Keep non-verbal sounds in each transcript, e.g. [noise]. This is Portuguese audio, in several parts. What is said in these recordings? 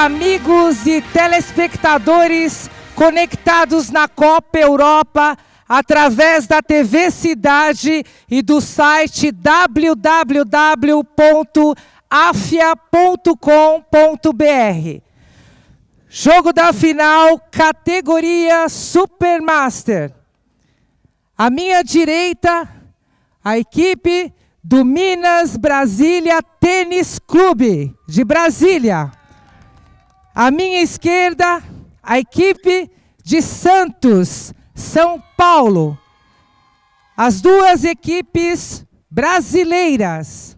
Amigos e telespectadores conectados na Copa Europa através da TV Cidade e do site www.afia.com.br. Jogo da final, categoria Supermaster. À minha direita, a equipe do Minas Brasília Tênis Clube de Brasília. À minha esquerda, a equipe de Santos, São Paulo. As duas equipes brasileiras.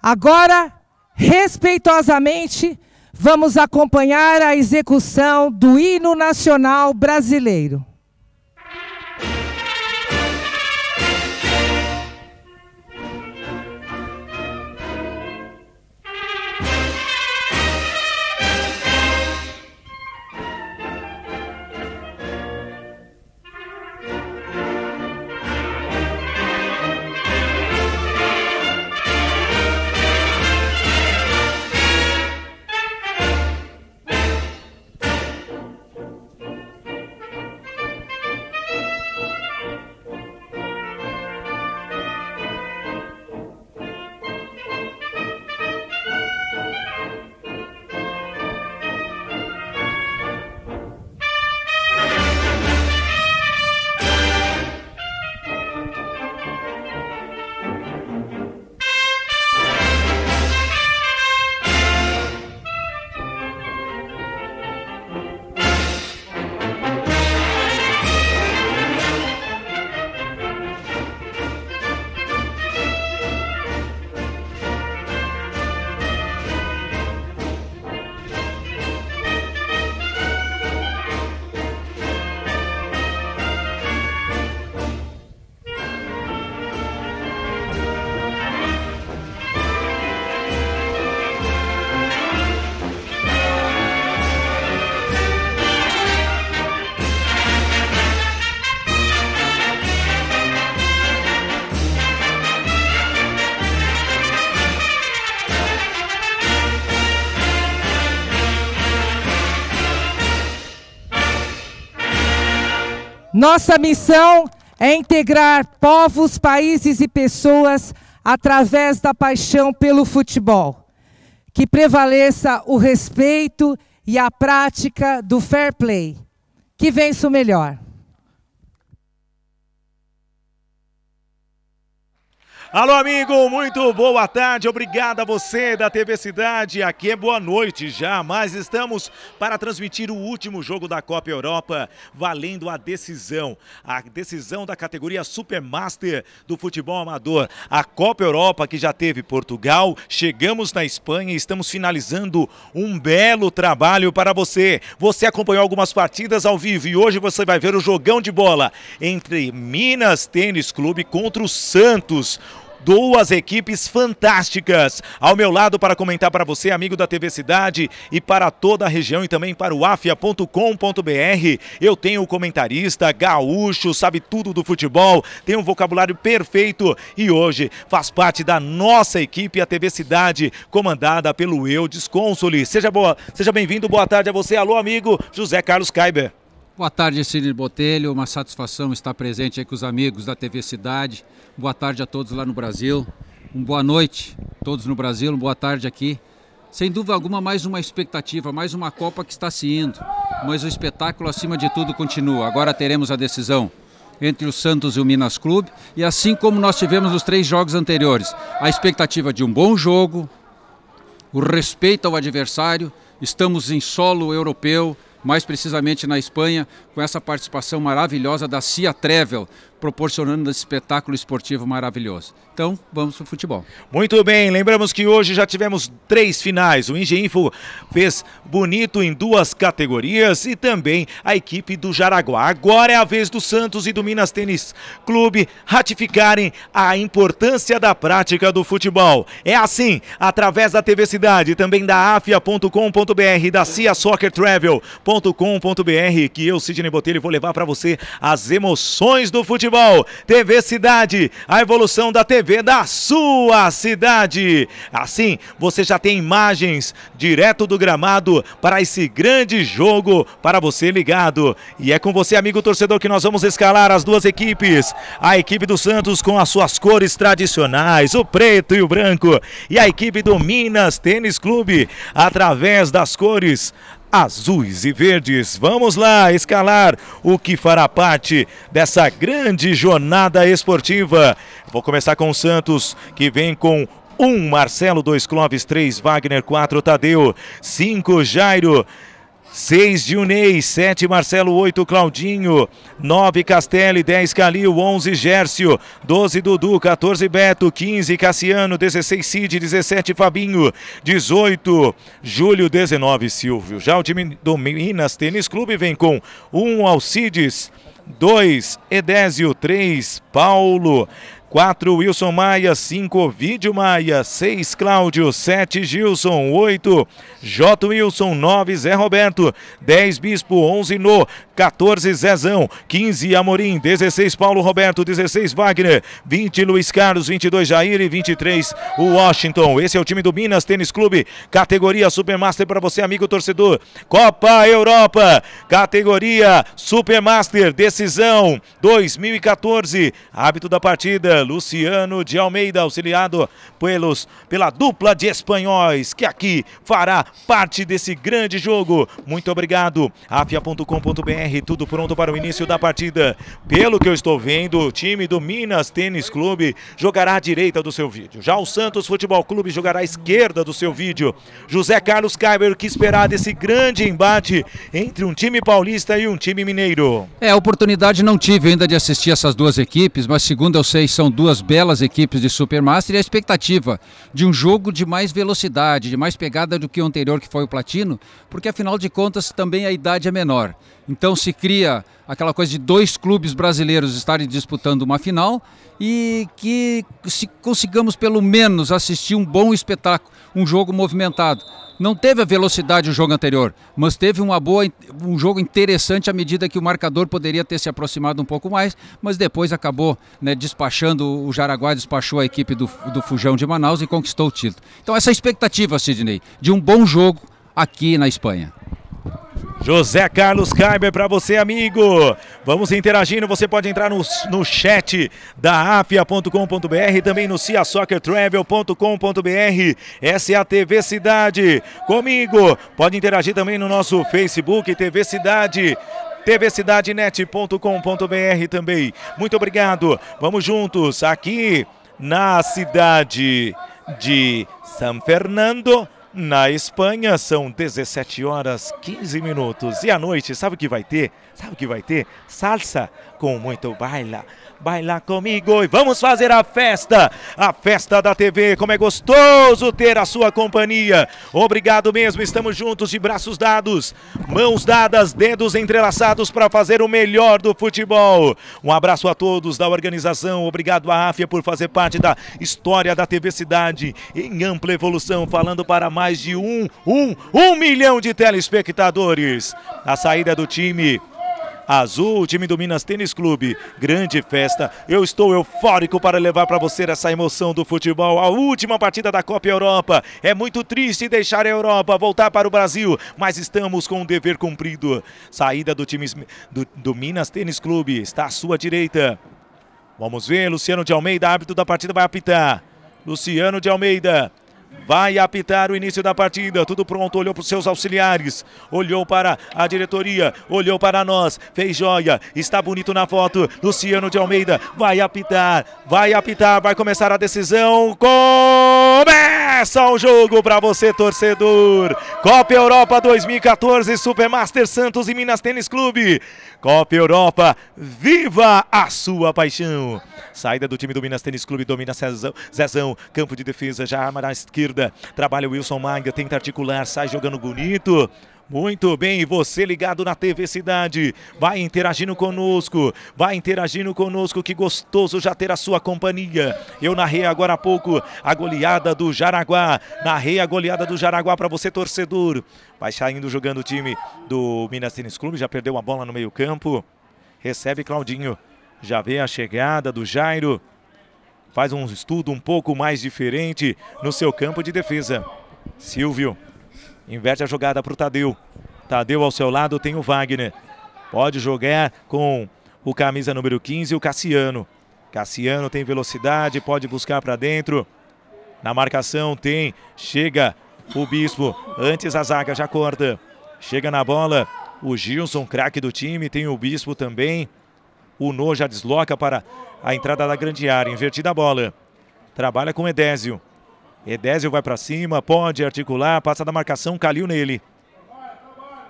Agora, respeitosamente, vamos acompanhar a execução do hino nacional brasileiro. Nossa missão é integrar povos, países e pessoas através da paixão pelo futebol. Que prevaleça o respeito e a prática do fair play. Que vença o melhor. Alô, amigo, muito boa tarde. Obrigado a você da TV Cidade. Aqui é boa noite já, mas estamos para transmitir o último jogo da Copa Europa, valendo a decisão. A decisão da categoria Supermaster do futebol amador. A Copa Europa que já teve Portugal, chegamos na Espanha e estamos finalizando um belo trabalho para você. Você acompanhou algumas partidas ao vivo e hoje você vai ver o jogão de bola entre Minas Tênis Clube contra o Santos duas equipes fantásticas. Ao meu lado para comentar para você, amigo da TV Cidade e para toda a região e também para o afia.com.br, eu tenho o comentarista gaúcho, sabe tudo do futebol, tem um vocabulário perfeito e hoje faz parte da nossa equipe, a TV Cidade, comandada pelo Eudes Consoli. Seja boa, seja bem-vindo, boa tarde a você. Alô, amigo José Carlos Kaiber. Boa tarde, Cine Botelho. Uma satisfação estar presente aí com os amigos da TV Cidade. Boa tarde a todos lá no Brasil. Um boa noite a todos no Brasil. Uma boa tarde aqui. Sem dúvida alguma, mais uma expectativa, mais uma Copa que está se indo. Mas o espetáculo, acima de tudo, continua. Agora teremos a decisão entre o Santos e o Minas Clube. E assim como nós tivemos nos três jogos anteriores, a expectativa de um bom jogo, o respeito ao adversário. Estamos em solo europeu, mais precisamente na Espanha, com essa participação maravilhosa da Cia Travel, proporcionando esse espetáculo esportivo maravilhoso. Então, vamos para o futebol. Muito bem, lembramos que hoje já tivemos três finais. O Info fez bonito em duas categorias e também a equipe do Jaraguá. Agora é a vez do Santos e do Minas Tênis Clube ratificarem a importância da prática do futebol. É assim, através da TV Cidade, também da afia.com.br, da Cia Soccer Travel.com.br, que eu, Sidney Botelho, vou levar para você as emoções do futebol futebol. TV Cidade, a evolução da TV da sua cidade. Assim, você já tem imagens direto do gramado para esse grande jogo para você ligado. E é com você, amigo torcedor, que nós vamos escalar as duas equipes. A equipe do Santos com as suas cores tradicionais, o preto e o branco, e a equipe do Minas Tênis Clube através das cores azuis e verdes. Vamos lá escalar o que fará parte dessa grande jornada esportiva. Vou começar com o Santos, que vem com um Marcelo, dois Clóvis, três Wagner, quatro Tadeu, cinco Jairo. 6 Dionei, 7 Marcelo, 8 Claudinho, 9 Castelli, 10 Calil, 11 Gércio, 12 Dudu, 14 Beto, 15 Cassiano, 16 Cid, 17 Fabinho, 18 Júlio, 19 Silvio. Já o time do Minas Tênis Clube vem com 1 Alcides, 2 Edésio, 3 Paulo, 4 Wilson Maia, 5 Vídeo Maia, 6 Cláudio, 7 Gilson, 8 J. Wilson, 9 Zé Roberto, 10 Bispo, 11 No, 14 Zezão, 15 Amorim, 16 Paulo Roberto, 16 Wagner, 20 Luiz Carlos, 22 Jair e 23 Washington. Esse é o time do Minas Tênis Clube, categoria Supermaster para você, amigo torcedor. Copa Europa, categoria Supermaster, decisão 2014. Hábito da partida, Luciano de Almeida, auxiliado pelos, pela dupla de espanhóis, que aqui fará parte desse grande jogo. Muito obrigado. Afia.com.br, tudo pronto para o início da partida. Pelo que eu estou vendo, o time do Minas Tênis Clube jogará à direita do seu vídeo. Já o Santos Futebol Clube jogará à esquerda do seu vídeo. José Carlos Kyber, que esperar desse grande embate entre um time paulista e um time mineiro? É, oportunidade não tive ainda de assistir essas duas equipes, mas segundo eu sei, são duas belas equipes de Supermaster e a expectativa de um jogo de mais velocidade, de mais pegada do que o anterior, que foi o Platino, porque afinal de contas também a idade é menor. Então se cria aquela coisa de dois clubes brasileiros estarem disputando uma final e que se consigamos pelo menos assistir um bom espetáculo, um jogo movimentado. Não teve a velocidade do jogo anterior, mas teve uma boa, um jogo interessante à medida que o marcador poderia ter se aproximado um pouco mais, mas depois acabou né, despachando, o Jaraguá despachou a equipe do, do Fujão de Manaus e conquistou o título. Então essa expectativa, Sidney, de um bom jogo aqui na Espanha. José Carlos Kaiber para você, amigo. Vamos interagindo. Você pode entrar no, no chat da afia.com.br, também no ciasoccertravel.com.br. Essa é a TV Cidade. Comigo. Pode interagir também no nosso Facebook, TV Cidade tvcidadenet.com.br também. Muito obrigado. Vamos juntos aqui na cidade de São Fernando na Espanha são 17 horas 15 minutos. E à noite, sabe o que vai ter? Sabe o que vai ter? Salsa com muito baila baila comigo e vamos fazer a festa, a festa da TV. Como é gostoso ter a sua companhia. Obrigado mesmo, estamos juntos de braços dados, mãos dadas, dedos entrelaçados para fazer o melhor do futebol. Um abraço a todos da organização, obrigado à AFIA por fazer parte da história da TV Cidade em ampla evolução, falando para mais de um, um, um milhão de telespectadores. A saída do time Azul, o time do Minas Tênis Clube. Grande festa. Eu estou eufórico para levar para você essa emoção do futebol. A última partida da Copa Europa. É muito triste deixar a Europa, voltar para o Brasil, mas estamos com um dever cumprido. Saída do time do, do Minas Tênis Clube está à sua direita. Vamos ver, Luciano de Almeida, árbitro da partida, vai apitar. Luciano de Almeida vai apitar o início da partida. Tudo pronto, olhou para os seus auxiliares, olhou para a diretoria, olhou para nós, fez joia, está bonito na foto. Luciano de Almeida. Vai apitar, vai apitar, vai começar a decisão. Começa o jogo para você, torcedor. Copa Europa 2014, Supermaster Santos e Minas Tênis Clube. Copa Europa, viva a sua paixão. Saída do time do Minas Tênis Clube, domina Zezão, campo de defesa, já na esquerda, trabalha o Wilson Manga, tenta articular, sai jogando bonito. Muito bem, você ligado na TV Cidade, vai interagindo conosco, vai interagindo conosco, que gostoso já ter a sua companhia. Eu narrei agora há pouco a goleada do Jaraguá, narrei a goleada do Jaraguá para você torcedor. Vai saindo jogando o time do Minas Tênis Clube, já perdeu a bola no meio campo, recebe Claudinho. Já vê a chegada do Jairo. Faz um estudo um pouco mais diferente no seu campo de defesa. Silvio inverte a jogada para o Tadeu. Tadeu ao seu lado tem o Wagner. Pode jogar com o camisa número 15, o Cassiano. Cassiano tem velocidade, pode buscar para dentro. Na marcação tem, chega o Bispo. Antes a zaga já corta. Chega na bola o Gilson, craque do time, tem o Bispo também. O No já desloca para a entrada da grande área, invertida a bola. Trabalha com Edésio. Edésio vai para cima, pode articular, passa da marcação, caiu nele.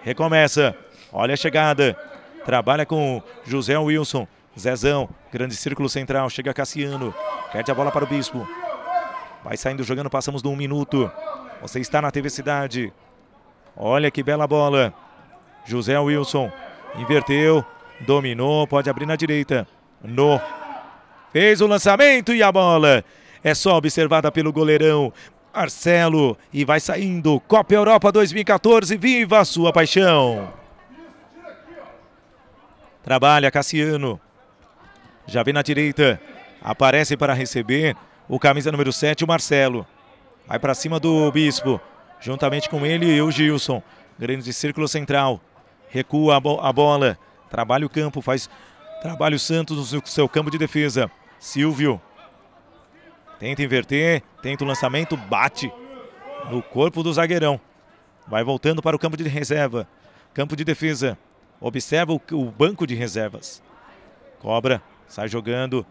Recomeça. Olha a chegada. Trabalha com José Wilson. Zezão, grande círculo central, chega Cassiano. Perde a bola para o Bispo. Vai saindo jogando, passamos de um minuto. Você está na TV Cidade. Olha que bela bola. José Wilson inverteu, dominou, pode abrir na direita. No. Fez o lançamento e a bola é só observada pelo goleirão Marcelo e vai saindo. Copa Europa 2014, viva a sua paixão. Trabalha Cassiano. Já vem na direita. Aparece para receber o camisa número 7, o Marcelo. Vai para cima do Bispo. Juntamente com ele, o Gilson. Grande círculo central. Recua a, bo a bola. Trabalha o campo, faz trabalho o Santos no seu campo de defesa. Silvio. Tenta inverter, tenta o lançamento, bate no corpo do zagueirão. Vai voltando para o campo de reserva. Campo de defesa. Observa o, o banco de reservas. Cobra, sai jogando.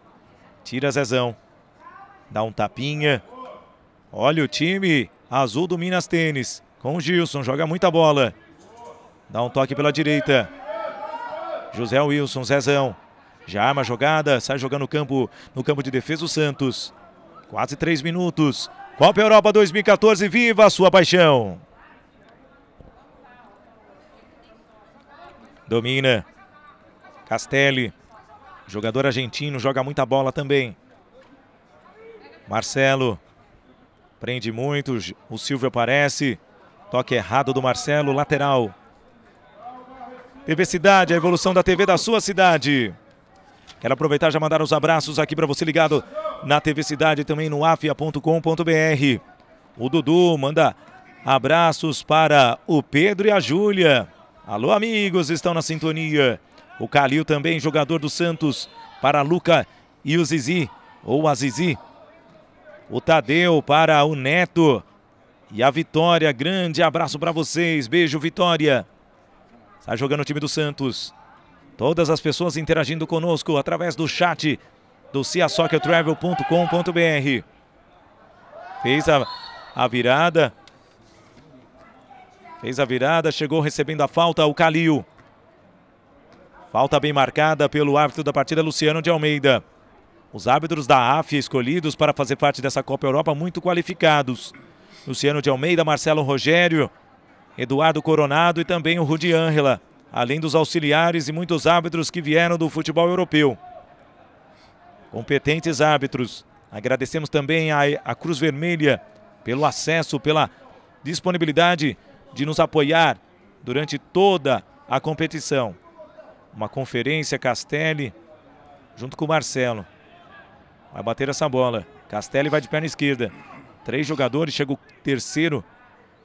Tira Zezão. Dá um tapinha. Olha o time azul do Minas Tênis. Com o Gilson, joga muita bola. Dá um toque pela direita. José Wilson, Zezão. Já arma a jogada, sai jogando no campo, no campo de defesa o Santos. Quase três minutos. Copa Europa 2014, viva a sua paixão. Domina. Castelli. Jogador argentino, joga muita bola também. Marcelo. Prende muito. O Silvio aparece. Toque errado do Marcelo, lateral. TV Cidade, a evolução da TV da sua cidade. Quero aproveitar e já mandar os abraços aqui para você ligado na TV Cidade também no afia.com.br. O Dudu manda abraços para o Pedro e a Júlia. Alô, amigos, estão na sintonia. O Calil também, jogador do Santos, para Luca e o Zizi, ou a Zizi. O Tadeu para o Neto. E a Vitória, grande abraço para vocês. Beijo, Vitória. Está jogando o time do Santos. Todas as pessoas interagindo conosco através do chat do ciasoccertravel.com.br. Fez a, a virada. Fez a virada, chegou recebendo a falta o Calil. Falta bem marcada pelo árbitro da partida, Luciano de Almeida. Os árbitros da AF escolhidos para fazer parte dessa Copa Europa muito qualificados. Luciano de Almeida, Marcelo Rogério, Eduardo Coronado e também o Rudi Ângela, além dos auxiliares e muitos árbitros que vieram do futebol europeu. Competentes árbitros. Agradecemos também a Cruz Vermelha pelo acesso, pela disponibilidade de nos apoiar durante toda a competição. Uma conferência Castelli junto com o Marcelo. Vai bater essa bola. Castelli vai de perna esquerda. Três jogadores, chega o terceiro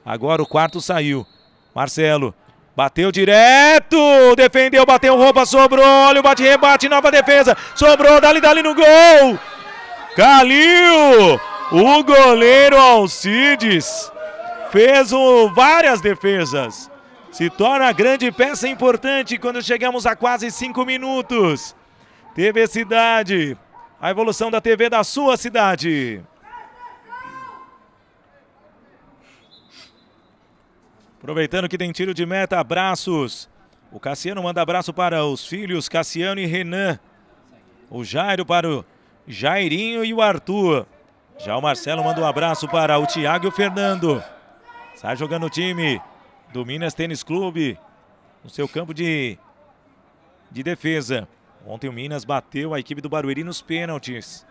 Agora o quarto saiu. Marcelo. Bateu direto, defendeu, bateu, roupa, sobrou, olha o bate-rebate, nova defesa, sobrou, dali, dali no gol! Calil, o goleiro Alcides, fez várias defesas, se torna grande peça importante quando chegamos a quase cinco minutos. TV Cidade, a evolução da TV da sua cidade. Aproveitando que tem tiro de meta, abraços. O Cassiano manda abraço para os filhos Cassiano e Renan. O Jairo para o Jairinho e o Arthur. Já o Marcelo manda um abraço para o Thiago e o Fernando. Sai jogando o time do Minas Tênis Clube no seu campo de, de defesa. Ontem o Minas bateu a equipe do Barueri nos pênaltis.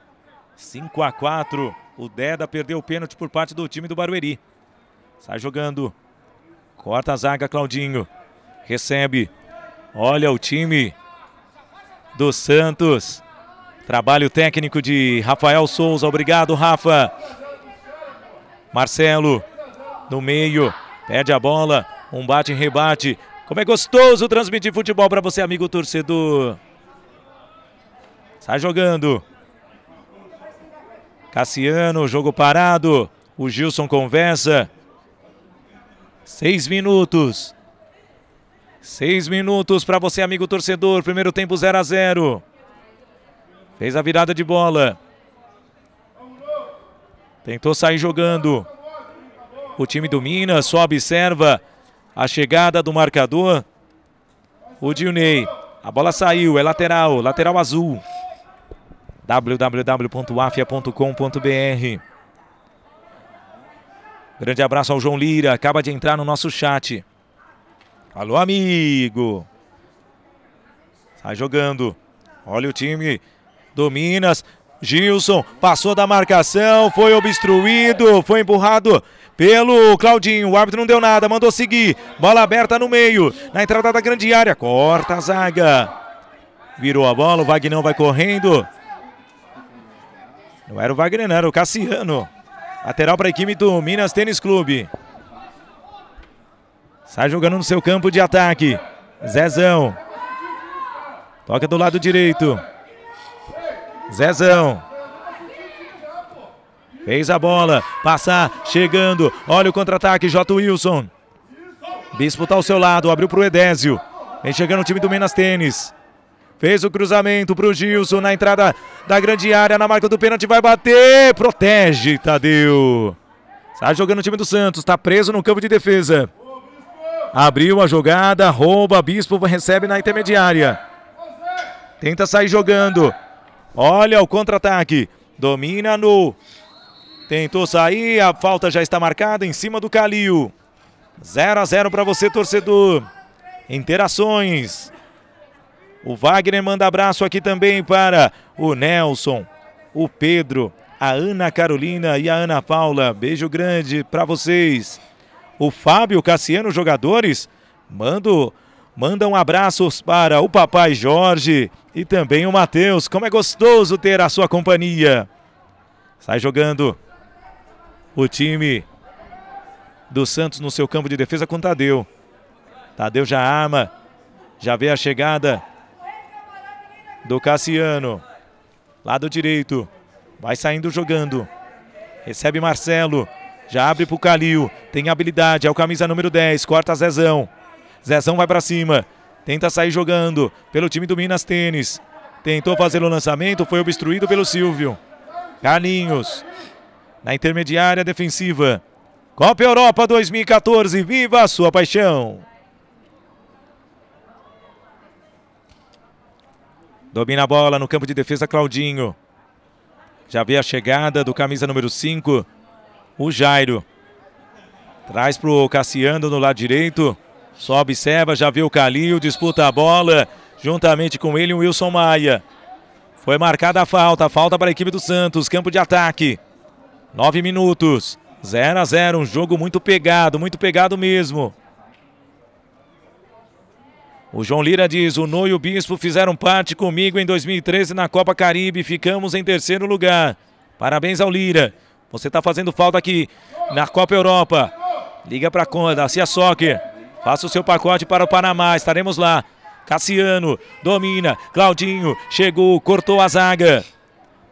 5 a 4. O Deda perdeu o pênalti por parte do time do Barueri. Sai jogando Corta a zaga, Claudinho. Recebe. Olha o time. do Santos. Trabalho técnico de Rafael Souza. Obrigado, Rafa. Marcelo no meio. Perde a bola. Um bate em rebate. Como é gostoso transmitir futebol para você, amigo torcedor. Sai jogando. Cassiano, jogo parado. O Gilson conversa. Seis minutos. Seis minutos para você, amigo torcedor. Primeiro tempo 0 a 0. Fez a virada de bola. Tentou sair jogando. O time do Minas só observa a chegada do marcador. O Dilney. A bola saiu, é lateral, lateral azul. www.afia.com.br Grande abraço ao João Lira, acaba de entrar no nosso chat. Alô, amigo. Sai jogando. Olha o time do Minas. Gilson passou da marcação, foi obstruído, foi empurrado pelo Claudinho. O árbitro não deu nada, mandou seguir. Bola aberta no meio, na entrada da grande área. Corta a zaga. Virou a bola, o Wagner vai correndo. Não era o Wagner, era o Cassiano. Lateral para a equipe do Minas Tênis Clube. Sai jogando no seu campo de ataque. Zezão. Toca do lado direito. Zezão. Fez a bola. Passar. Chegando. Olha o contra-ataque. J. Wilson. Bispo tá ao seu lado. Abriu para o Edésio. Vem chegando o time do Minas Tênis. Fez o cruzamento para o Gilson na entrada da grande área. Na marca do pênalti. Vai bater. Protege, Tadeu. Está jogando o time do Santos. Está preso no campo de defesa. Abriu a jogada. Rouba. Bispo recebe na intermediária. Tenta sair jogando. Olha o contra-ataque. Domina no. Tentou sair. A falta já está marcada em cima do Calil. 0 a 0 para você, torcedor. Interações. O Wagner manda abraço aqui também para o Nelson, o Pedro, a Ana Carolina e a Ana Paula. Beijo grande para vocês. O Fábio Cassiano, jogadores, mando Mandam abraços para o papai Jorge e também o Matheus. Como é gostoso ter a sua companhia. Sai jogando o time do Santos no seu campo de defesa com Tadeu. Tadeu já arma, já vê a chegada do Cassiano. Lado direito, vai saindo jogando. Recebe Marcelo, já abre para o Calil. Tem habilidade, é o camisa número 10, corta Zezão. Zezão vai para cima. Tenta sair jogando pelo time do Minas Tênis. Tentou fazer o lançamento, foi obstruído pelo Silvio. Carlinhos. Na intermediária defensiva. Copa Europa 2014, viva a sua paixão! Domina a bola no campo de defesa Claudinho. Já vê a chegada do camisa número 5, o Jairo. Traz para o Cassiano no lado direito. Só observa, já viu o Calil, disputa a bola, juntamente com ele o Wilson Maia. Foi marcada a falta, falta para a equipe do Santos, campo de ataque. Nove minutos, 0 a 0, um jogo muito pegado, muito pegado mesmo. O João Lira diz: o Noio e o Bispo fizeram parte comigo em 2013 na Copa Caribe. Ficamos em terceiro lugar. Parabéns ao Lira. Você está fazendo falta aqui na Copa Europa. Liga para a Dacia Soccer. Faça o seu pacote para o Panamá, estaremos lá. Cassiano domina, Claudinho chegou, cortou a zaga.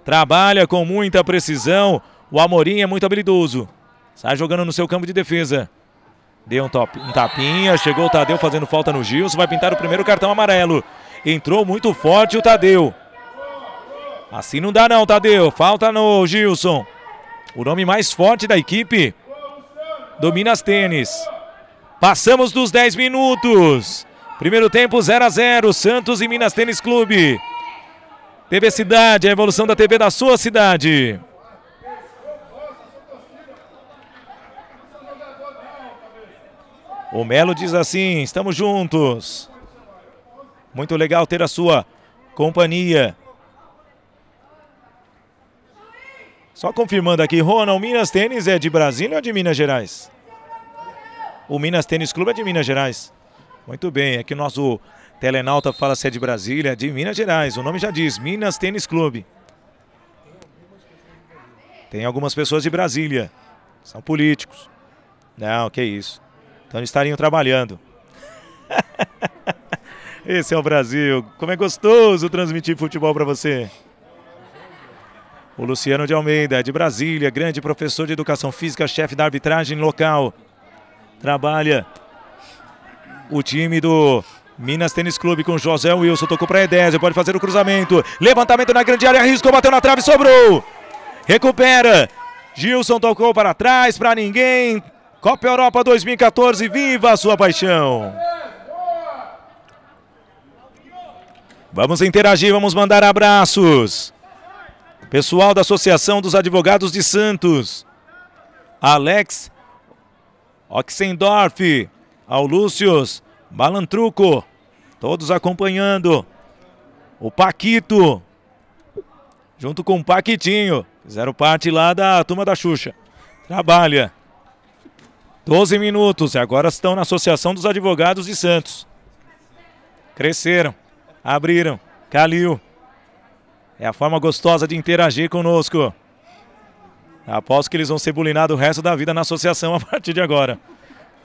Trabalha com muita precisão. O Amorim é muito habilidoso. Sai jogando no seu campo de defesa. Deu um, top, um tapinha, chegou o Tadeu fazendo falta no Gilson, vai pintar o primeiro cartão amarelo. Entrou muito forte o Tadeu. Assim não dá não, Tadeu. Falta no Gilson. O nome mais forte da equipe do Minas Tênis. Passamos dos 10 minutos. Primeiro tempo 0 a 0 Santos e Minas Tênis Clube. TV Cidade, a evolução da TV da sua cidade. O Melo diz assim: estamos juntos. Muito legal ter a sua companhia. Só confirmando aqui, Ronald, Minas Tênis é de Brasília ou de Minas Gerais? O Minas Tênis Clube é de Minas Gerais. Muito bem, aqui o nosso Telenauta fala se é de Brasília, de Minas Gerais. O nome já diz, Minas Tênis Clube. Tem algumas pessoas de Brasília. São políticos. Não, que isso. Então estariam trabalhando. [laughs] Esse é o Brasil. Como é gostoso transmitir futebol para você. O Luciano de Almeida, de Brasília, grande professor de educação física, chefe da arbitragem local. Trabalha o time do Minas Tênis Clube com José Wilson. Tocou para Edésio, pode fazer o cruzamento. Levantamento na grande área, arriscou, bateu na trave, sobrou. Recupera. Gilson tocou para trás, para ninguém. Copa Europa 2014, viva a sua paixão. Vamos interagir, vamos mandar abraços. Pessoal da Associação dos Advogados de Santos. Alex Oxendorf, ao Lúcius Balantruco, todos acompanhando. O Paquito, junto com o Paquitinho, fizeram parte lá da turma da Xuxa. Trabalha. 12 minutos, e agora estão na Associação dos Advogados de Santos. Cresceram, abriram. Calil. É a forma gostosa de interagir conosco. Aposto que eles vão ser bulinados o resto da vida na associação [laughs] a partir de agora.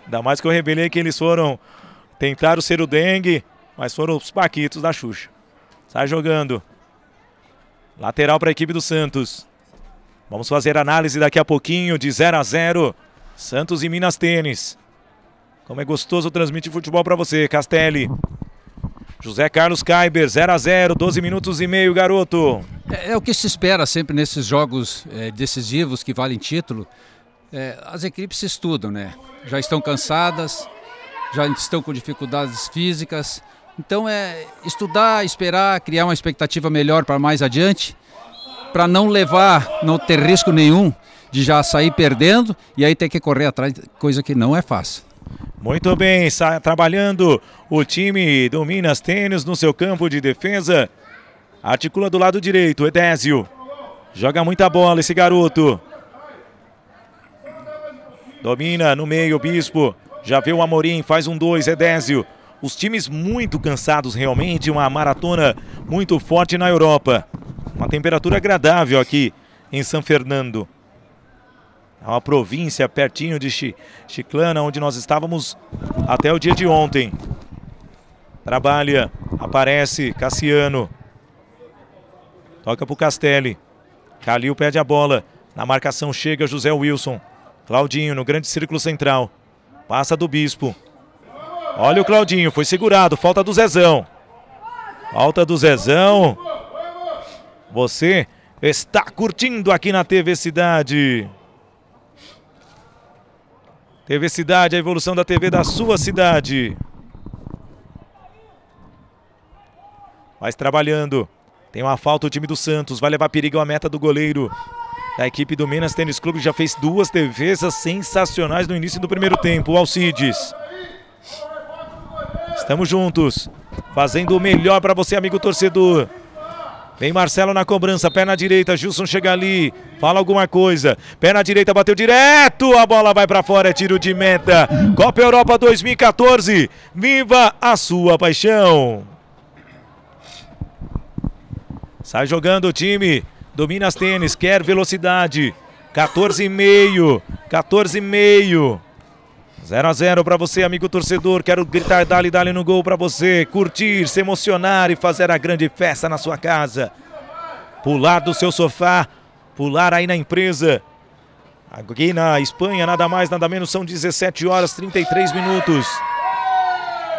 Ainda mais que eu revelei que eles foram. Tentaram ser o dengue, mas foram os Paquitos da Xuxa. Sai jogando. Lateral para a equipe do Santos. Vamos fazer análise daqui a pouquinho de 0 a 0. Santos e Minas Tênis. Como é gostoso transmitir futebol para você, Castelli. José Carlos Kaiber, 0 a 0 12 minutos e meio, garoto. É, é o que se espera sempre nesses jogos é, decisivos que valem título. É, as equipes se estudam, né? Já estão cansadas, já estão com dificuldades físicas. Então é estudar, esperar, criar uma expectativa melhor para mais adiante, para não levar, não ter risco nenhum de já sair perdendo e aí ter que correr atrás, coisa que não é fácil. Muito bem, trabalhando o time do Minas Tênis no seu campo de defesa. Articula do lado direito, Edésio. Joga muita bola esse garoto. Domina no meio, Bispo. Já vê o Amorim, faz um dois, Edésio. Os times muito cansados realmente, uma maratona muito forte na Europa. Uma temperatura agradável aqui em São Fernando. É uma província pertinho de Chiclana, onde nós estávamos até o dia de ontem. Trabalha, aparece Cassiano. Toca para o Castelli. Calil pede a bola. Na marcação chega José Wilson. Claudinho no grande círculo central. Passa do Bispo. Olha o Claudinho, foi segurado. Falta do Zezão. Falta do Zezão. Você está curtindo aqui na TV Cidade. TV Cidade, a evolução da TV da sua cidade. Mas trabalhando. Tem uma falta o time do Santos. Vai levar perigo a meta do goleiro. A equipe do Minas Tênis Clube já fez duas defesas sensacionais no início do primeiro tempo. O Alcides. Estamos juntos. Fazendo o melhor para você, amigo torcedor. Vem Marcelo na cobrança, pé na direita, Gilson chega ali, fala alguma coisa. Pé na direita, bateu direto, a bola vai para fora, é tiro de meta. Copa Europa 2014, viva a sua paixão. Sai jogando o time do Minas Tênis, quer velocidade. 14,5, 14,5. 0 a 0 para você, amigo torcedor. Quero gritar dali dali no gol para você, curtir, se emocionar e fazer a grande festa na sua casa. Pular do seu sofá, pular aí na empresa. Aqui na Espanha, nada mais, nada menos, são 17 horas 33 minutos.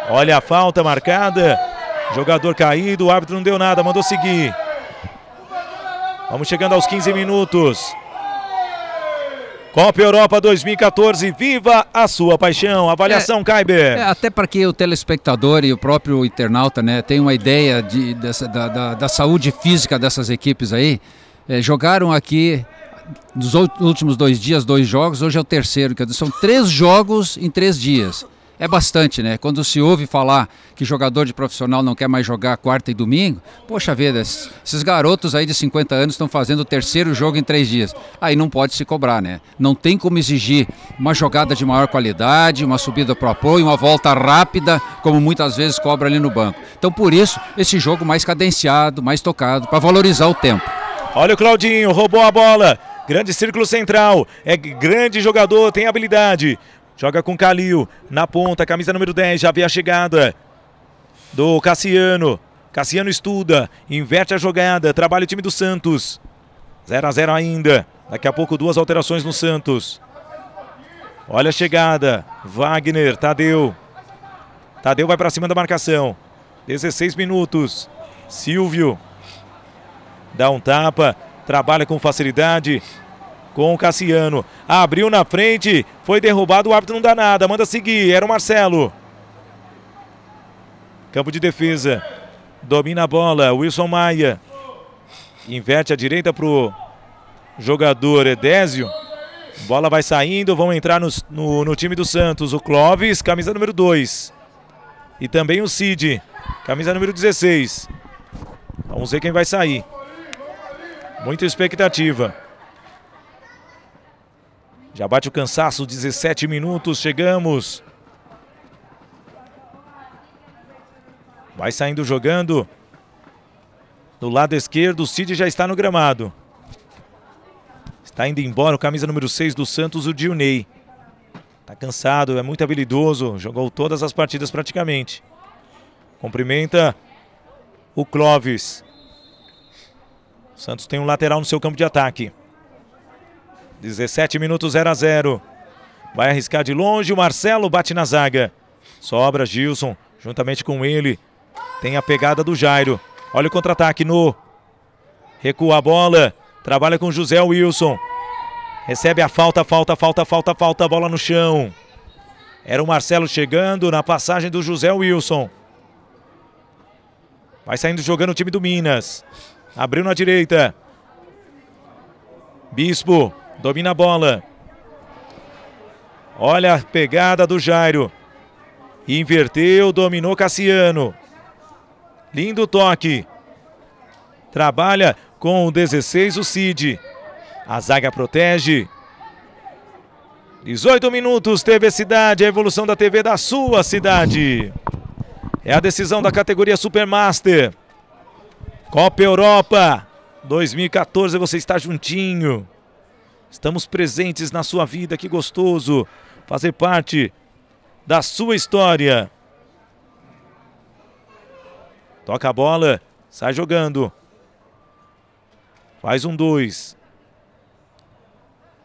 Olha a falta marcada. Jogador caído, o árbitro não deu nada, mandou seguir. Vamos chegando aos 15 minutos. Copa Europa 2014, viva a sua paixão. Avaliação, é, É, até para que o telespectador e o próprio internauta né, tenham uma ideia de, dessa, da, da, da saúde física dessas equipes aí. É, jogaram aqui nos últimos dois dias, dois jogos, hoje é o terceiro. Quer dizer, são três jogos em três dias. É bastante, né? Quando se ouve falar que jogador de profissional não quer mais jogar quarta e domingo, poxa vida, esses garotos aí de 50 anos estão fazendo o terceiro jogo em três dias. Aí não pode se cobrar, né? Não tem como exigir uma jogada de maior qualidade, uma subida para o apoio, uma volta rápida, como muitas vezes cobra ali no banco. Então, por isso, esse jogo mais cadenciado, mais tocado, para valorizar o tempo. Olha o Claudinho, roubou a bola. Grande círculo central. É grande jogador, tem habilidade. Joga com Calil na ponta, camisa número 10. Já vê a chegada do Cassiano. Cassiano estuda, inverte a jogada, trabalha o time do Santos. 0 a 0 ainda. Daqui a pouco duas alterações no Santos. Olha a chegada. Wagner, Tadeu. Tadeu vai para cima da marcação. 16 minutos. Silvio. Dá um tapa, trabalha com facilidade com o Cassiano. Abriu na frente, foi derrubado, o árbitro não dá nada, manda seguir, era o Marcelo. Campo de defesa, domina a bola, Wilson Maia. Inverte a direita para o jogador Edésio. Bola vai saindo, vão entrar no, no, no time do Santos. O Clóvis, camisa número 2. E também o Cid, camisa número 16. Vamos ver quem vai sair. Muita expectativa. Já bate o cansaço, 17 minutos, chegamos. Vai saindo jogando. Do lado esquerdo, o Cid já está no gramado. Está indo embora o camisa número 6 do Santos, o Dionei. Está cansado, é muito habilidoso, jogou todas as partidas praticamente. Cumprimenta o Clóvis. Santos tem um lateral no seu campo de ataque. 17 minutos 0 a 0. Vai arriscar de longe, o Marcelo bate na zaga. Sobra Gilson, juntamente com ele. Tem a pegada do Jairo. Olha o contra-ataque no. Recua a bola. Trabalha com José Wilson. Recebe a falta, falta, falta, falta, falta. Bola no chão. Era o Marcelo chegando na passagem do José Wilson. Vai saindo jogando o time do Minas. Abriu na direita. Bispo Domina a bola. Olha a pegada do Jairo. Inverteu, dominou Cassiano. Lindo toque. Trabalha com o 16, o Cid. A zaga protege. 18 minutos, TV Cidade, a evolução da TV da sua cidade. É a decisão da categoria Supermaster. Copa Europa 2014, você está juntinho. Estamos presentes na sua vida, que gostoso fazer parte da sua história. Toca a bola, sai jogando. Faz um dois.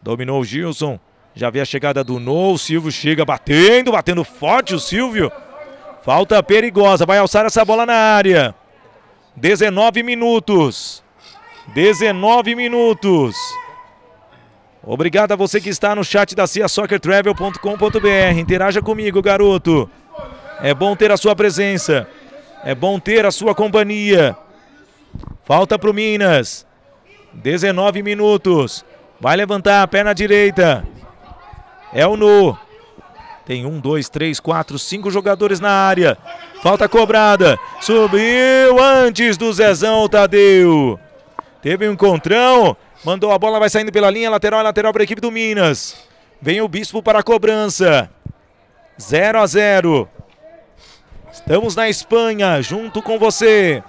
Dominou o Gilson. Já vê a chegada do No. O Silvio chega batendo, batendo forte o Silvio. Falta perigosa. Vai alçar essa bola na área. 19 minutos. 19 minutos. Obrigado a você que está no chat da ciasoccertravel.com.br. Interaja comigo, garoto. É bom ter a sua presença. É bom ter a sua companhia. Falta para o Minas. 19 minutos. Vai levantar a perna direita. É o Nu. Tem um, dois, três, quatro, cinco jogadores na área. Falta cobrada. Subiu antes do Zezão Tadeu. Teve um encontrão. Mandou a bola, vai saindo pela linha, lateral lateral para a equipe do Minas. Vem o Bispo para a cobrança. 0 a 0. Estamos na Espanha, junto com você.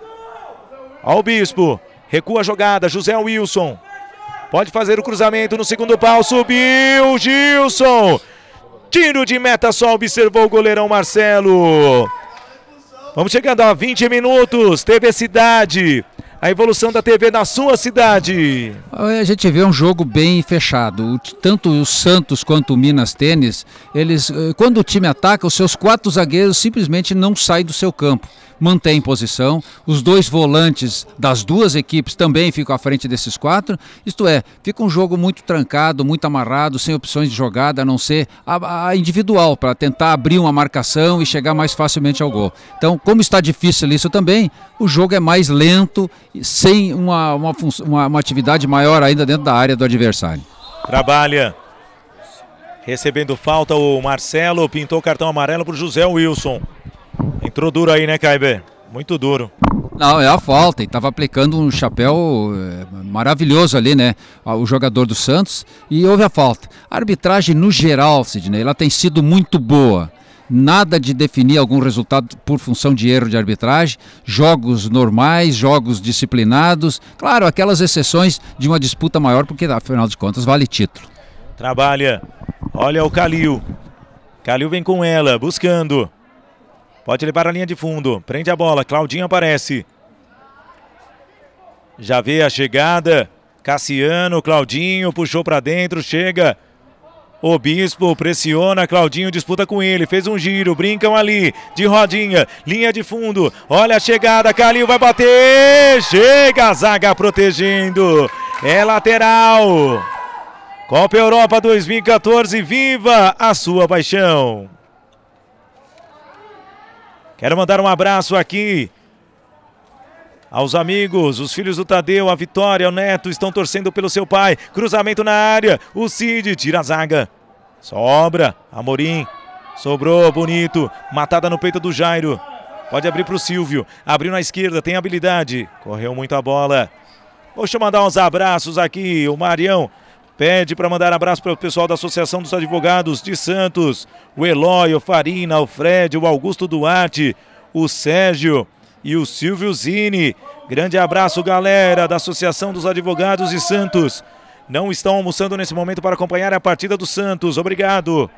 Ao Bispo. Recua a jogada, José Wilson. Pode fazer o cruzamento no segundo pau. Subiu, Gilson. Tiro de meta só, observou o goleirão Marcelo. Vamos chegando a 20 minutos. Teve a cidade a evolução da TV na sua cidade. A gente vê um jogo bem fechado. Tanto o Santos quanto o Minas Tênis, eles, eh, quando o time ataca, os seus quatro zagueiros simplesmente não saem do seu campo mantém posição. Os dois volantes das duas equipes também ficam à frente desses quatro. Isto é, fica um jogo muito trancado, muito amarrado, sem opções de jogada, a não ser a, a individual, para tentar abrir uma marcação e chegar mais facilmente ao gol. Então, como está difícil isso também, o jogo é mais lento, sem uma, uma, uma, uma atividade maior ainda dentro da área do adversário. Trabalha. Recebendo falta o Marcelo, pintou o cartão amarelo para o José Wilson. Entrou duro aí, né, Caiber? Muito duro. Não, é a falta. E estava aplicando um chapéu é, maravilhoso ali, né? O jogador do Santos. E houve a falta. A arbitragem, no geral, Sidney, ela tem sido muito boa. Nada de definir algum resultado por função de erro de arbitragem. Jogos normais, jogos disciplinados. Claro, aquelas exceções de uma disputa maior, porque afinal de contas vale título. Trabalha. Olha o Calil. Calil vem com ela, buscando. Pode levar a linha de fundo. Prende a bola. Claudinho aparece. Já vê a chegada. Cassiano, Claudinho, puxou para dentro, chega. O Bispo pressiona, Claudinho disputa com ele, fez um giro, brincam ali, de rodinha, linha de fundo, olha a chegada, Calil vai bater, chega a zaga protegendo, é lateral. Copa Europa 2014, viva a sua paixão. Quero mandar um abraço aqui aos amigos, os filhos do Tadeu, a Vitória, o Neto estão torcendo pelo seu pai. Cruzamento na área, o Cid tira a zaga. Sobra, Amorim, sobrou, bonito, matada no peito do Jairo. Pode abrir para o Silvio, abriu na esquerda, tem habilidade, correu muito a bola. Deixa eu mandar uns abraços aqui, o Marião Pede para mandar abraço para o pessoal da Associação dos Advogados de Santos, o Eloy, o Farina, o Fred, o Augusto Duarte, o Sérgio e o Silvio Zini. Grande abraço, galera da Associação dos Advogados de Santos. Não estão almoçando nesse momento para acompanhar a partida do Santos. Obrigado.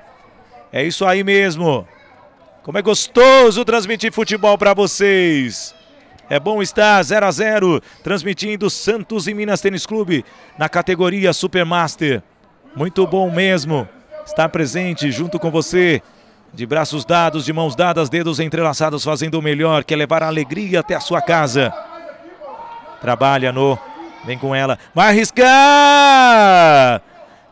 É isso aí mesmo. Como é gostoso transmitir futebol para vocês. É bom estar 0 a 0 transmitindo Santos e Minas Tênis Clube na categoria Supermaster. Muito bom mesmo estar presente junto com você, de braços dados, de mãos dadas, dedos entrelaçados, fazendo o melhor, que levar a alegria até a sua casa. Trabalha no. Vem com ela. Vai arriscar!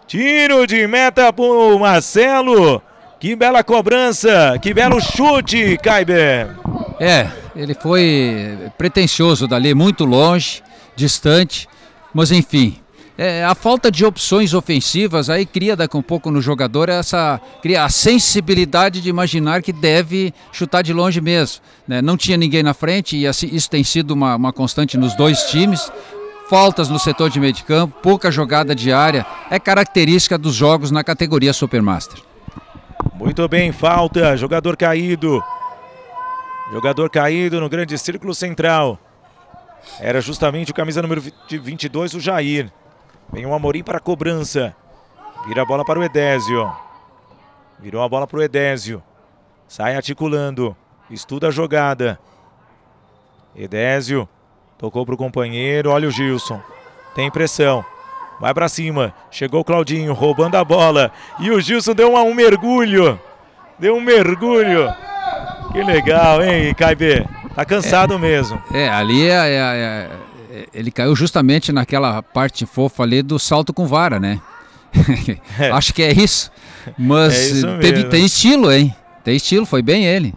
Tiro de meta pro Marcelo. Que bela cobrança, que belo chute, Kaiber. É, ele foi pretensioso dali, muito longe, distante, mas enfim. É, a falta de opções ofensivas aí cria daqui um pouco no jogador essa cria a sensibilidade de imaginar que deve chutar de longe mesmo. Né? Não tinha ninguém na frente e assim, isso tem sido uma, uma constante nos dois times. Faltas no setor de meio de campo, pouca jogada de área, é característica dos jogos na categoria Supermaster. Muito bem, falta, jogador caído. Jogador caído no grande círculo central. Era justamente o camisa número 22, o Jair. Vem o Amorim para a cobrança. Vira a bola para o Edésio. Virou a bola para o Edésio. Sai articulando. Estuda a jogada. Edésio. Tocou para o companheiro. Olha o Gilson. Tem pressão. Vai para cima. Chegou o Claudinho roubando a bola. E o Gilson deu uma, um mergulho. Deu um mergulho. Que legal, hein, Caibe? Tá cansado é, mesmo. É, ali é, é, é, ele caiu justamente naquela parte fofa ali do salto com vara, né? É. [laughs] Acho que é isso. Mas é isso teve, tem estilo, hein? Tem estilo, foi bem ele.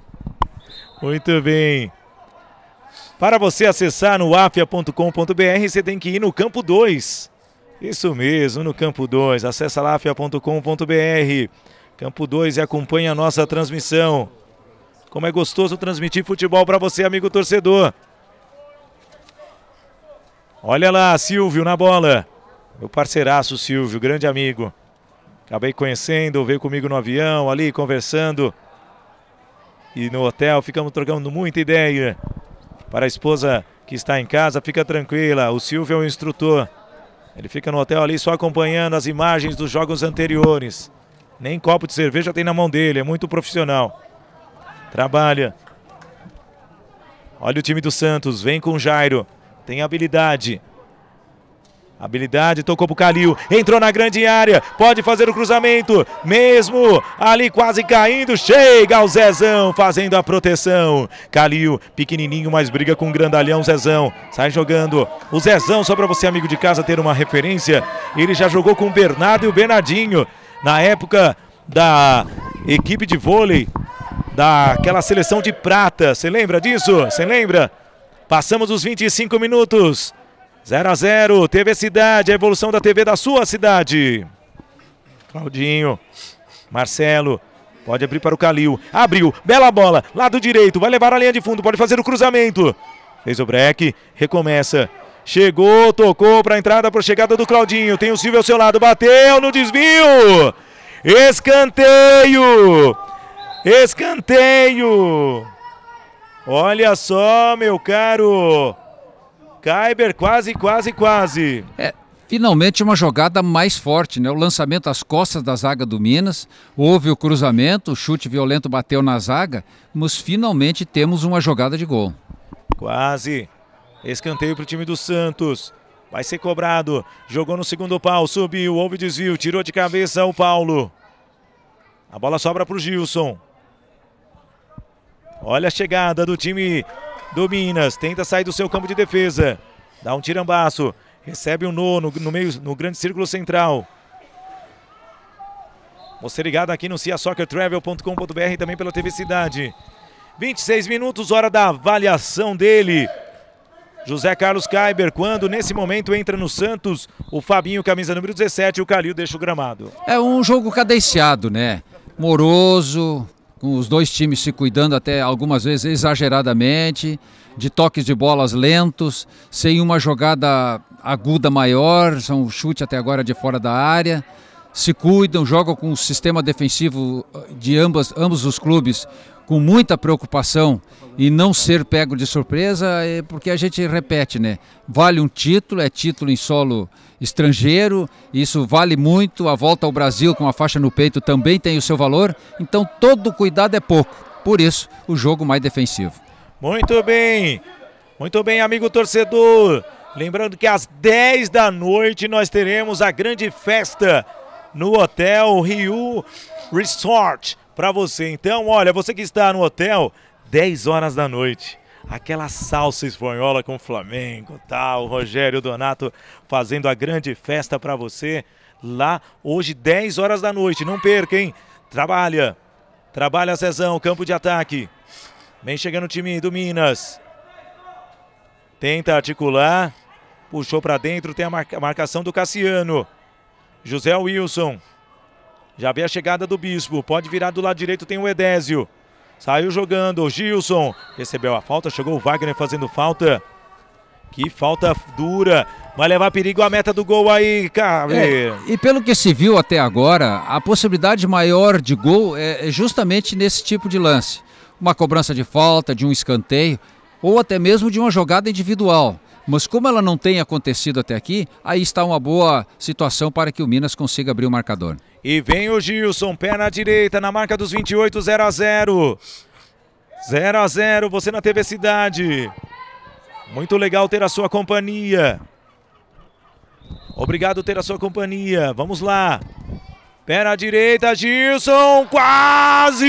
Muito bem. Para você acessar no afia.com.br, você tem que ir no campo 2. Isso mesmo, no campo 2. Acesse lá afia.com.br. Campo 2 e acompanhe a nossa transmissão. Como é gostoso transmitir futebol para você, amigo torcedor. Olha lá, Silvio na bola. Meu parceiraço Silvio, grande amigo. Acabei conhecendo, veio comigo no avião, ali conversando. E no hotel ficamos trocando muita ideia. Para a esposa que está em casa, fica tranquila. O Silvio é o instrutor. Ele fica no hotel ali só acompanhando as imagens dos jogos anteriores. Nem copo de cerveja tem na mão dele, é muito profissional. Trabalha. Olha o time do Santos. Vem com o Jairo. Tem habilidade. Habilidade, tocou pro Calil, entrou na grande área, pode fazer o cruzamento, mesmo ali quase caindo, chega o Zezão fazendo a proteção. Calil, pequenininho, mas briga com o grandalhão Zezão, sai jogando. O Zezão, só para você, amigo de casa, ter uma referência, ele já jogou com o Bernardo e o Bernardinho na época da equipe de vôlei daquela seleção de prata. Você lembra disso? Você lembra? Passamos os 25 minutos. 0 a 0 TV Cidade, a evolução da TV da sua cidade. Claudinho. Marcelo. Pode abrir para o Calil. Abriu. Bela bola. Lado direito. Vai levar a linha de fundo. Pode fazer o cruzamento. Fez o break. Recomeça. Chegou, tocou para a entrada, para a chegada do Claudinho. Tem o Silvio ao seu lado. Bateu no desvio. Escanteio. Escanteio. Olha só, meu caro. Kyber quase, quase, quase. É, finalmente uma jogada mais forte, né? O lançamento às costas da zaga do Minas, houve o cruzamento, o chute violento bateu na zaga, mas finalmente temos uma jogada de gol. Quase. Escanteio para o time do Santos. Vai ser cobrado. Jogou no segundo pau, subiu, houve desvio, tirou de cabeça o Paulo. A bola sobra para o Gilson. Olha a chegada do time do Minas. Tenta sair do seu campo de defesa. Dá um tirambaço. Recebe o um nono no meio, no grande círculo central. Você ligado aqui no ciasoccertravel.com.br e também pela TV Cidade. 26 minutos, hora da avaliação dele. José Carlos Kaiber, quando nesse momento entra no Santos, o Fabinho, camisa número 17, e o Calil deixa o gramado. É um jogo cadenciado, né? Moroso, com os dois times se cuidando até algumas vezes exageradamente, de toques de bolas lentos, sem uma jogada aguda maior, são chute até agora de fora da área. Se cuidam, jogam com o sistema defensivo de ambas, ambos os clubes com muita preocupação e não ser pego de surpresa, é porque a gente repete, né? Vale um título, é título em solo estrangeiro, isso vale muito. A volta ao Brasil com a faixa no peito também tem o seu valor, então todo cuidado é pouco. Por isso, o jogo mais defensivo. Muito bem, muito bem, amigo torcedor. Lembrando que às 10 da noite nós teremos a grande festa no Hotel Rio Resort para você. Então, olha, você que está no hotel, 10 horas da noite. Aquela salsa espanhola com Flamengo, tal, o Rogério Donato fazendo a grande festa para você lá hoje 10 horas da noite. Não perca, hein? Trabalha. Trabalha Zezão, campo de ataque. Vem chegando o time do Minas. Tenta articular. Puxou para dentro, tem a marcação do Cassiano. José Wilson. Já vê a chegada do Bispo. Pode virar do lado direito, tem o Edésio. Saiu jogando. O Gilson. Recebeu a falta. Chegou o Wagner fazendo falta. Que falta dura. Vai levar perigo a meta do gol aí, cara. É, e pelo que se viu até agora, a possibilidade maior de gol é, é justamente nesse tipo de lance. Uma cobrança de falta, de um escanteio, ou até mesmo de uma jogada individual. Mas como ela não tem acontecido até aqui, aí está uma boa situação para que o Minas consiga abrir o marcador. E vem o Gilson, pé na direita, na marca dos 28, 0 a 0. 0 a 0, você na TV Cidade. Muito legal ter a sua companhia. Obrigado ter a sua companhia. Vamos lá. Pé na direita, Gilson, quase!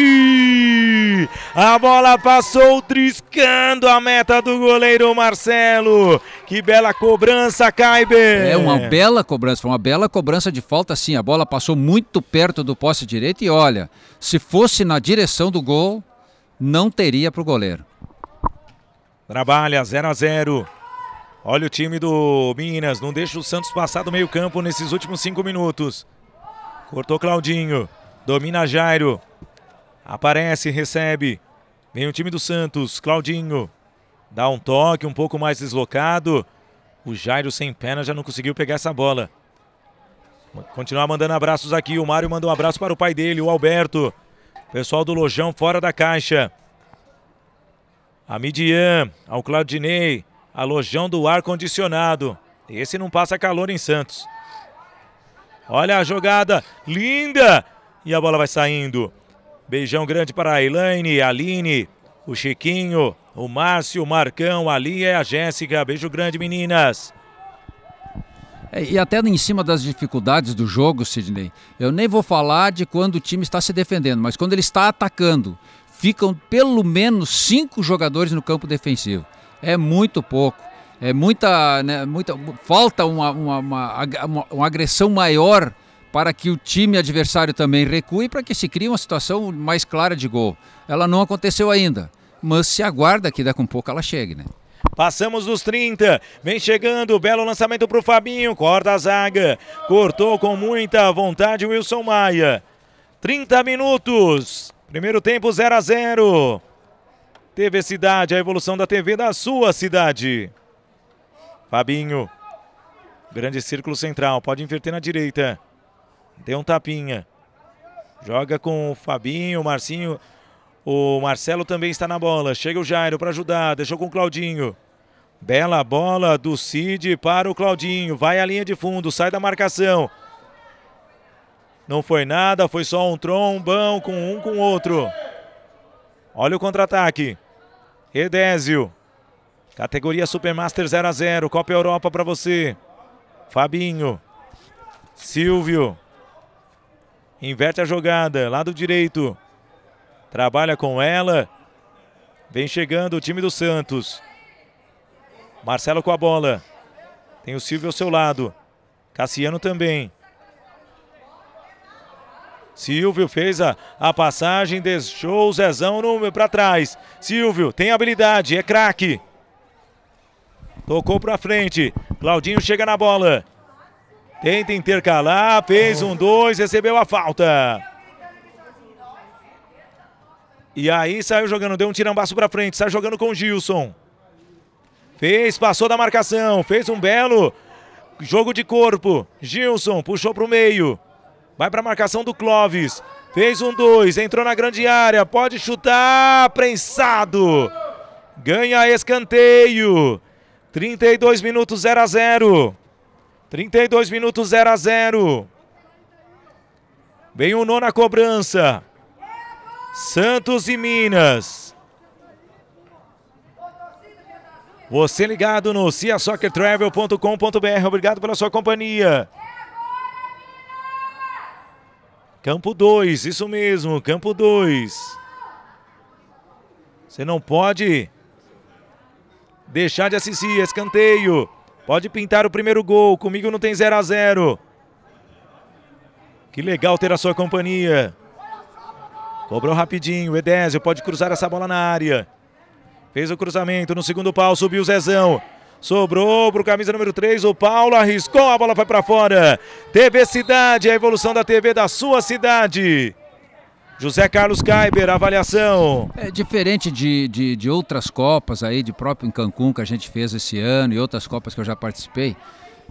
A bola passou triscando a meta do goleiro Marcelo. Que bela cobrança, Kaiber! É uma bela cobrança, foi uma bela cobrança de falta sim. A bola passou muito perto do poste direito e olha, se fosse na direção do gol, não teria para o goleiro. Trabalha 0 a 0. Olha o time do Minas, não deixa o Santos passar do meio campo nesses últimos cinco minutos. Cortou Claudinho. Domina Jairo. Aparece, recebe. Vem o time do Santos. Claudinho. Dá um toque um pouco mais deslocado. O Jairo sem perna já não conseguiu pegar essa bola. Continuar mandando abraços aqui. O Mário manda um abraço para o pai dele, o Alberto. Pessoal do Lojão fora da caixa. A Midian, ao Claudinei, a Lojão do ar-condicionado. Esse não passa calor em Santos. Olha a jogada, linda! E a bola vai saindo. Beijão grande para a Elaine, a Aline, o Chiquinho, o Márcio, o Marcão, a Lia e a Jéssica. Beijo grande, meninas. É, e até em cima das dificuldades do jogo, Sidney, eu nem vou falar de quando o time está se defendendo, mas quando ele está atacando, ficam pelo menos cinco jogadores no campo defensivo. É muito pouco é muita, né, muita falta uma, uma, uma, uma, agressão maior para que o time adversário também recue para que se crie uma situação mais clara de gol. Ela não aconteceu ainda, mas se aguarda que daqui a um pouco ela chegue, né? Passamos dos 30, vem chegando, belo lançamento para o Fabinho, corta a zaga, cortou com muita vontade o Wilson Maia. 30 minutos. Primeiro tempo 0 a 0. TV Cidade, a evolução da TV da sua cidade. Fabinho. Grande círculo central, pode inverter na direita. Deu um tapinha. Joga com o Fabinho, o Marcinho. O Marcelo também está na bola. Chega o Jairo para ajudar. Deixou com o Claudinho. Bela bola do Cid para o Claudinho. Vai à linha de fundo, sai da marcação. Não foi nada, foi só um trombão com um com o outro. Olha o contra-ataque. Edésio. Categoria Supermaster 0 a 0 Copa Europa para você. Fabinho. Silvio. Inverte a jogada. Lado direito. Trabalha com ela. Vem chegando o time do Santos. Marcelo com a bola. Tem o Silvio ao seu lado. Cassiano também. Silvio fez a, a passagem, deixou o Zezão para trás. Silvio tem habilidade, é craque. Tocou para frente. Claudinho chega na bola. Tenta intercalar, fez um dois, recebeu a falta. E aí saiu jogando, deu um tirambaço para frente, sai jogando com o Gilson. Fez, passou da marcação, fez um belo jogo de corpo. Gilson puxou para o meio. Vai para a marcação do Clóvis. Fez um dois, entrou na grande área, pode chutar, prensado. Ganha escanteio. 32 minutos 0 a 0. 32 minutos 0 a 0. Vem o nona cobrança. Santos e Minas. Você ligado no ciasoccertravel.com.br. Obrigado pela sua companhia. Campo 2, isso mesmo, campo 2. Você não pode deixar de assistir, escanteio. Pode pintar o primeiro gol, comigo não tem 0 a 0 Que legal ter a sua companhia. Cobrou rapidinho, Edésio pode cruzar essa bola na área. Fez o cruzamento no segundo pau, subiu o Zezão. Sobrou para o camisa número 3, o Paulo arriscou, a bola foi para fora. TV Cidade, a evolução da TV da sua cidade. José Carlos Kaiber, avaliação. É diferente de, de, de, outras Copas aí, de próprio em Cancún que a gente fez esse ano e outras Copas que eu já participei.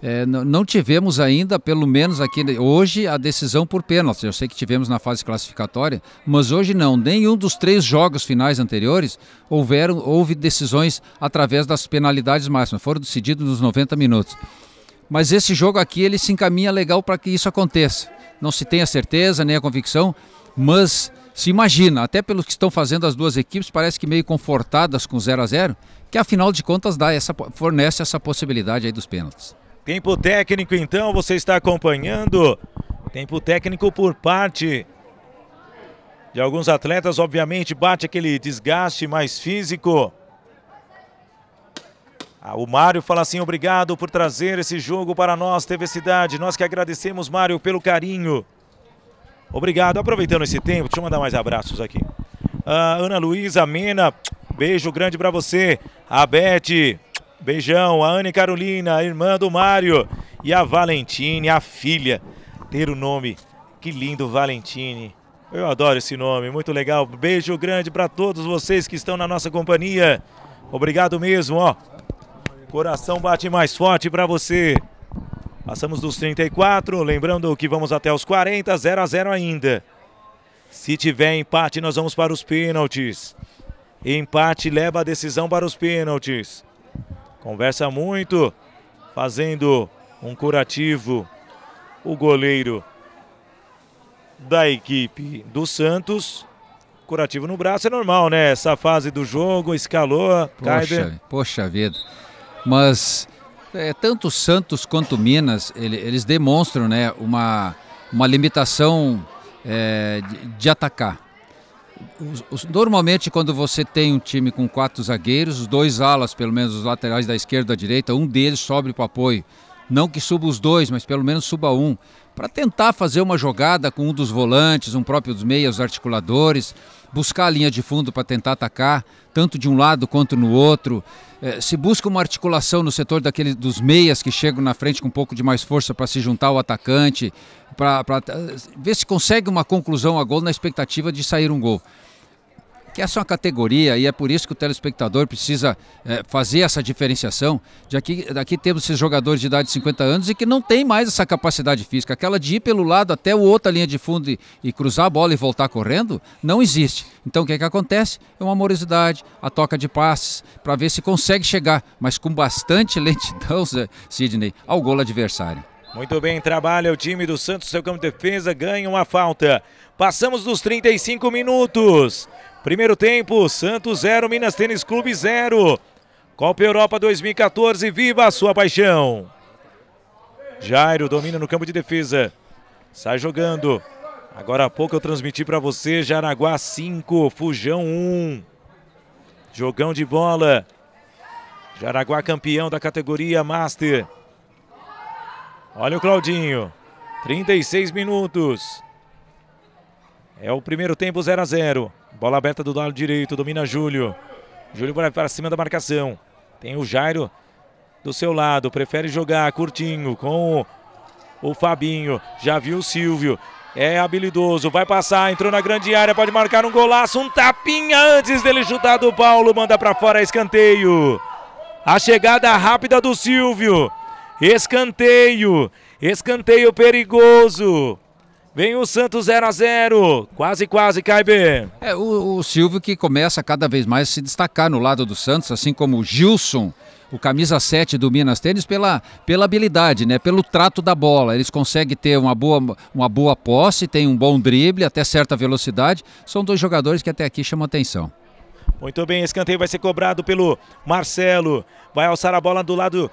É, não tivemos ainda, pelo menos aqui hoje, a decisão por pênalti. Eu sei que tivemos na fase classificatória, mas hoje não. Nenhum dos três jogos finais anteriores houveram, houve decisões através das penalidades máximas. Foram decididos nos 90 minutos. Mas esse jogo aqui ele se encaminha legal para que isso aconteça. Não se tem a certeza nem a convicção, mas se imagina, até pelos que estão fazendo as duas equipes, parece que meio confortadas com 0 a 0 que afinal de contas dá essa, fornece essa possibilidade aí dos pênaltis. Tempo técnico, então, você está acompanhando. Tempo técnico por parte de alguns atletas, obviamente, bate aquele desgaste mais físico. Ah, o Mário fala assim: obrigado por trazer esse jogo para nós, TV Cidade. Nós que agradecemos, Mário, pelo carinho. Obrigado. Aproveitando esse tempo, deixa eu mandar mais abraços aqui. Ah, Ana Luísa Mena, beijo grande para você. A Beth, Beijão, a Anne Carolina, irmã do Mário e a Valentine, a filha. Ter o nome, que lindo Valentine. Eu adoro esse nome, muito legal. Beijo grande para todos vocês que estão na nossa companhia. Obrigado mesmo, ó. Coração bate mais forte para você. Passamos dos 34, lembrando que vamos até os 40, 0 a 0 ainda. Se tiver empate, nós vamos para os pênaltis. Empate leva a decisão para os pênaltis. Conversa muito, fazendo um curativo o goleiro da equipe do Santos. Curativo no braço é normal, né? Essa fase do jogo, escalou. Poxa, poxa vida. Mas é, tanto Santos quanto Minas, ele, eles demonstram né, uma, uma limitação é, de, de atacar. Os, os, normalmente, quando você tem um time com quatro zagueiros, os dois alas, pelo menos os laterais da esquerda e da direita, um deles sobe para o apoio Não que suba os dois, mas pelo menos suba um. Para tentar fazer uma jogada com um dos volantes, um próprio dos meias, os articuladores, buscar a linha de fundo para tentar atacar, tanto de um lado quanto no outro. É, se busca uma articulação no setor daquele, dos meias que chegam na frente com um pouco de mais força para se juntar ao atacante, para ver se consegue uma conclusão a gol na expectativa de sair um gol que essa é uma categoria e é por isso que o telespectador precisa é, fazer essa diferenciação. De aqui, daqui temos esses jogadores de idade de 50 anos e que não tem mais essa capacidade física. Aquela de ir pelo lado até o outra linha de fundo e, e cruzar a bola e voltar correndo, não existe. Então o que, é que acontece? É uma amorosidade, a toca de passes, para ver se consegue chegar, mas com bastante [laughs] lentidão, Sidney, ao gol adversário. Muito bem, trabalha o time do Santos, seu campo de defesa, ganha uma falta. Passamos dos 35 minutos. Primeiro tempo, Santos 0, Minas Tênis Clube 0. Copa Europa 2014, viva a sua paixão. Jairo domina no campo de defesa. Sai jogando. Agora há pouco eu transmiti para você, Jaraguá 5, Fujão 1. Jogão de bola. Jaraguá campeão da categoria Master. Olha o Claudinho. 36 minutos. É o primeiro tempo 0 a 0. Bola aberta do lado direito, domina Júlio. Júlio vai para cima da marcação. Tem o Jairo do seu lado, prefere jogar curtinho com o, Fabinho. Já viu o Silvio. É habilidoso, vai passar, entrou na grande área, pode marcar um golaço, um tapinha antes dele chutar do Paulo, manda para fora escanteio. A chegada rápida do Silvio. Escanteio, escanteio perigoso. Vem o Santos 0 a 0 Quase, quase, Caibe. É, o, o Silvio que começa cada vez mais a se destacar no lado do Santos, assim como o Gilson, o camisa 7 do Minas Tênis, pela, pela habilidade, né? pelo trato da bola. Eles conseguem ter uma boa, uma boa posse, tem um bom drible, até certa velocidade. São dois jogadores que até aqui chamam atenção. Muito bem, escanteio vai ser cobrado pelo Marcelo. Vai alçar a bola do lado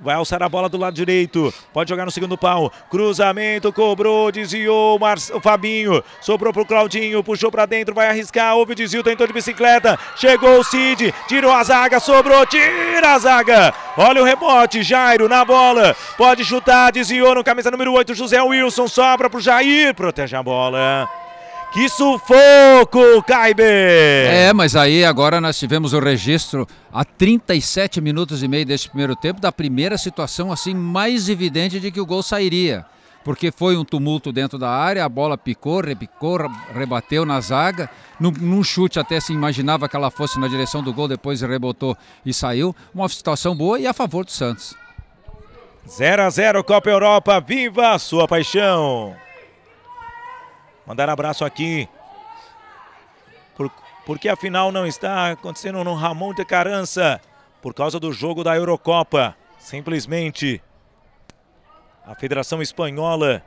Vai alçar a bola do lado direito. Pode jogar no segundo pau. Cruzamento, cobrou, desviou o Fabinho. Sobrou pro Claudinho, puxou para dentro, vai arriscar. Houve o desvio, tentou de bicicleta. Chegou o Cid, tirou a zaga, sobrou, tira a zaga. Olha o rebote, Jairo na bola. Pode chutar, desviou no camisa número 8, José Wilson. Sobra pro Jair, protege a bola. Que sufoco, Caibe! É, mas aí agora nós tivemos o registro a 37 minutos e meio deste primeiro tempo da primeira situação assim mais evidente de que o gol sairia. Porque foi um tumulto dentro da área, a bola picou, repicou, rebateu na zaga. Num, num chute até se imaginava que ela fosse na direção do gol, depois rebotou e saiu. Uma situação boa e a favor do Santos. 0 a 0 Copa Europa, viva a sua paixão! Mandar abraço aqui. Por, porque a final não está acontecendo no Ramon de Carança. Por causa do jogo da Eurocopa. Simplesmente. A Federação Espanhola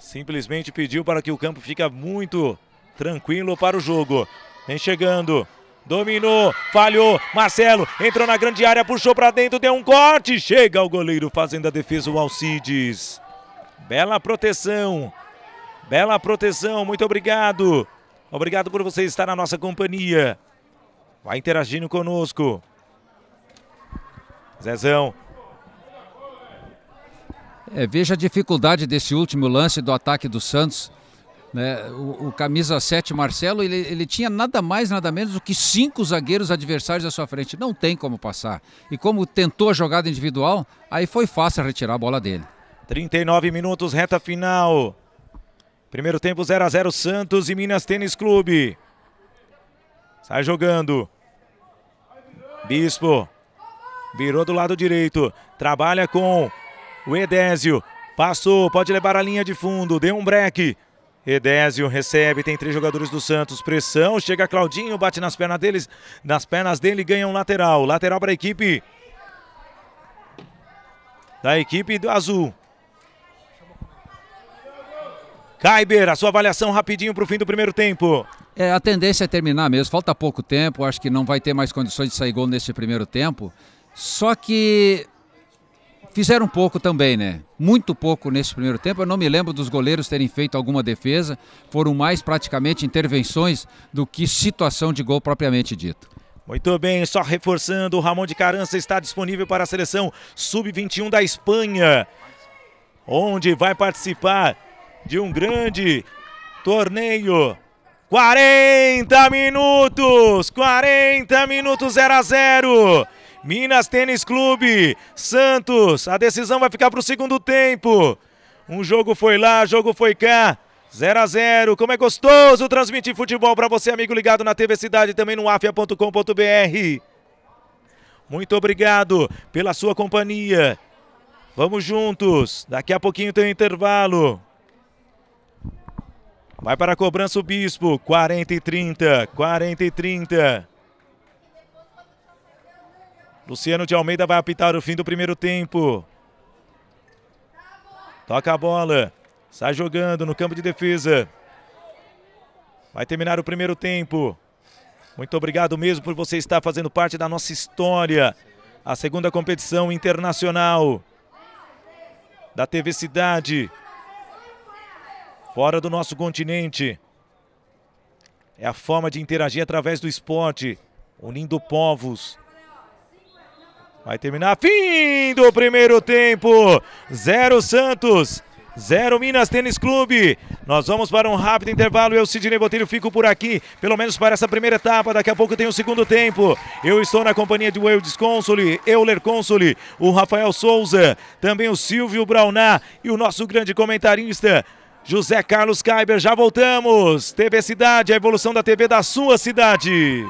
simplesmente pediu para que o campo fique muito tranquilo para o jogo. Vem chegando. Dominou, falhou, Marcelo entrou na grande área, puxou para dentro, deu um corte, chega o goleiro fazendo a defesa o Alcides. Bela proteção Bela proteção, muito obrigado. Obrigado por você estar na nossa companhia. Vai interagindo conosco. Zezão. É, veja a dificuldade desse último lance do ataque do Santos. Né? O, o, camisa 7, Marcelo, ele, ele tinha nada mais, nada menos do que cinco zagueiros adversários à sua frente. Não tem como passar. E como tentou a jogada individual, aí foi fácil retirar a bola dele. 39 minutos, reta final. Primeiro tempo 0 a 0 Santos e Minas Tênis Clube. Sai jogando. Bispo. Virou do lado direito. Trabalha com o Edésio. Passou, pode levar a linha de fundo. Deu um break. Edésio recebe, tem três jogadores do Santos. Pressão, chega Claudinho, bate nas pernas deles. Nas pernas dele ganha um lateral. Lateral para a equipe da equipe do Azul. Kaiber, a sua avaliação rapidinho para o fim do primeiro tempo. É, a tendência é terminar mesmo. Falta pouco tempo, acho que não vai ter mais condições de sair gol nesse primeiro tempo. Só que fizeram pouco também, né? Muito pouco nesse primeiro tempo. Eu não me lembro dos goleiros terem feito alguma defesa. Foram mais praticamente intervenções do que situação de gol propriamente dito. Muito bem, só reforçando, o Ramon de Carança está disponível para a seleção sub-21 da Espanha, onde vai participar de um grande torneio. 40 minutos, 40 minutos 0 a 0. Minas Tênis Clube, Santos, a decisão vai ficar para o segundo tempo. Um jogo foi lá, jogo foi cá. 0 a 0 Como é gostoso transmitir futebol para você, amigo ligado na TV Cidade e também no afia.com.br. Muito obrigado pela sua companhia. Vamos juntos. Daqui a pouquinho tem um intervalo. Vai para a cobrança o Bispo. 40 e 30. 40 e 30. Luciano de Almeida vai apitar o fim do primeiro tempo. Toca a bola. Sai jogando no campo de defesa. Vai terminar o primeiro tempo. Muito obrigado mesmo por você estar fazendo parte da nossa história. A segunda competição internacional da TV Cidade. Fora do nosso continente. É a forma de interagir através do esporte, unindo povos. Vai terminar. Fim do primeiro tempo. Zero Santos. Zero Minas Tênis Clube. Nós vamos para um rápido intervalo. Eu, Sidney Botelho, fico por aqui, pelo menos para essa primeira etapa. Daqui a pouco tem o segundo tempo. Eu estou na companhia de Wildes Consoli, Euler Consoli, o Rafael Souza, também o Silvio Brauná e o nosso grande comentarista. José Carlos Kaiber, já voltamos. TV Cidade, a evolução da TV da sua cidade.